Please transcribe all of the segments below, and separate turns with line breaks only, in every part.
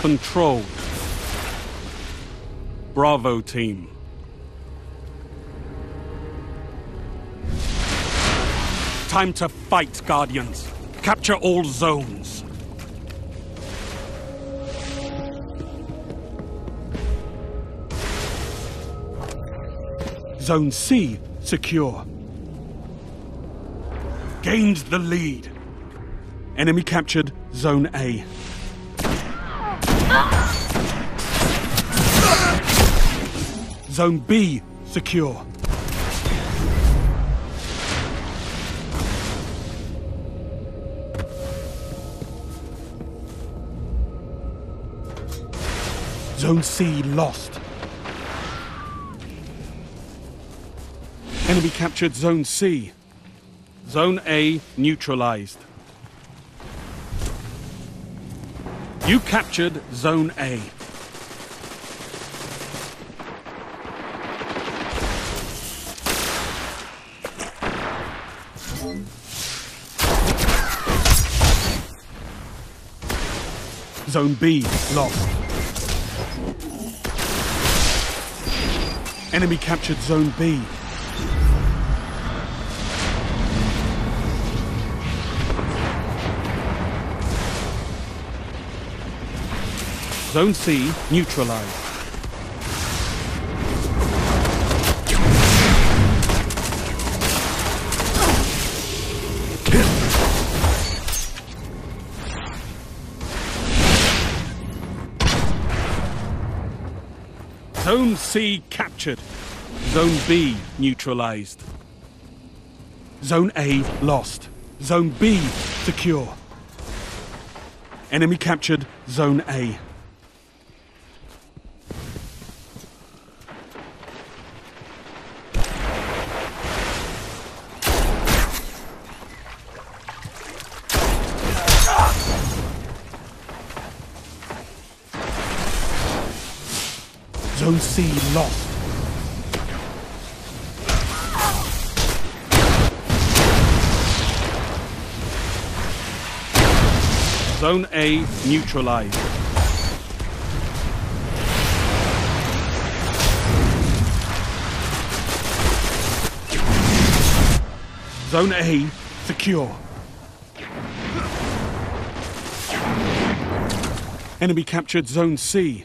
controlled. Bravo team. Time to fight, Guardians. Capture all zones. Zone C secure. Gained the lead. Enemy captured Zone A. Zone B secure. Zone C lost. Enemy captured Zone C. Zone A neutralized. You captured Zone A. Zone B lost. Enemy captured Zone B. Zone C neutralized. Zone C captured. Zone B neutralized. Zone A lost. Zone B secure. Enemy captured Zone A. Zone C lost. Zone A neutralized. Zone A secure. Enemy captured Zone C.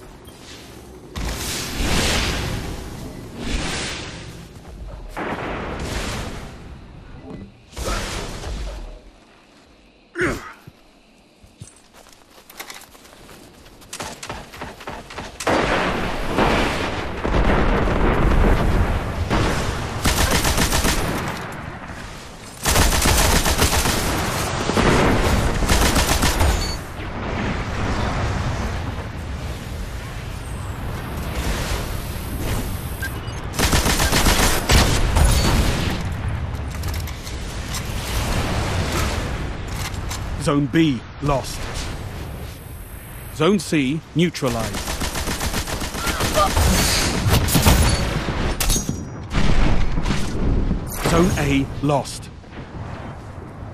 Zone B lost. Zone C neutralized. Zone A lost.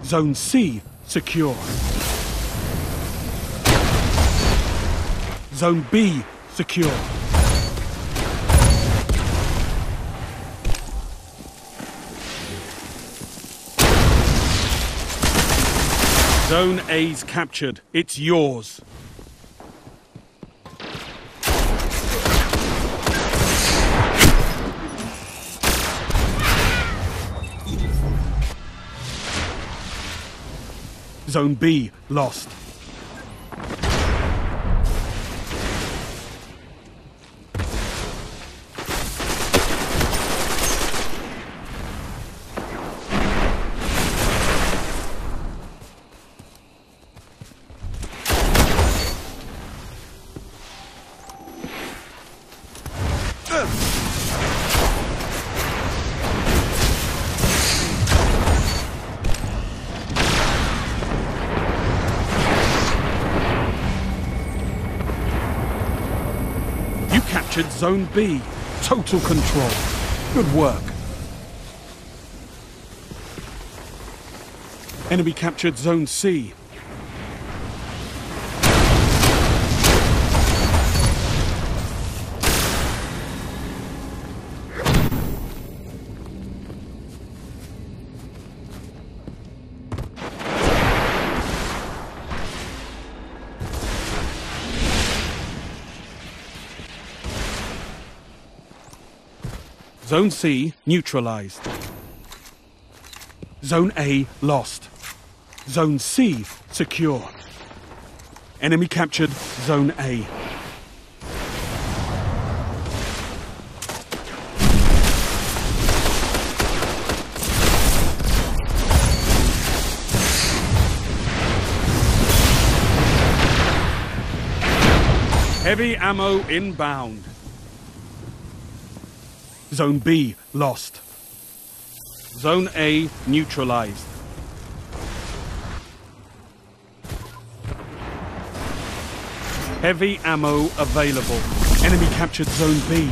Zone C secure. Zone B secure. Zone A's captured. It's yours. Zone B lost. Captured Zone B. Total control. Good work. Enemy captured Zone C. Zone C neutralized. Zone A lost. Zone C secure. Enemy captured Zone A. Heavy ammo inbound. Zone B lost. Zone A neutralized. Heavy ammo available. Enemy captured Zone B.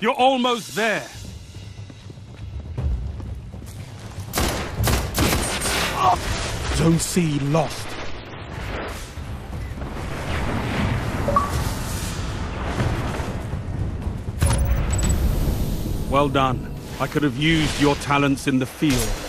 You're almost there. Zone C lost. Well done. I could have used your talents in the field.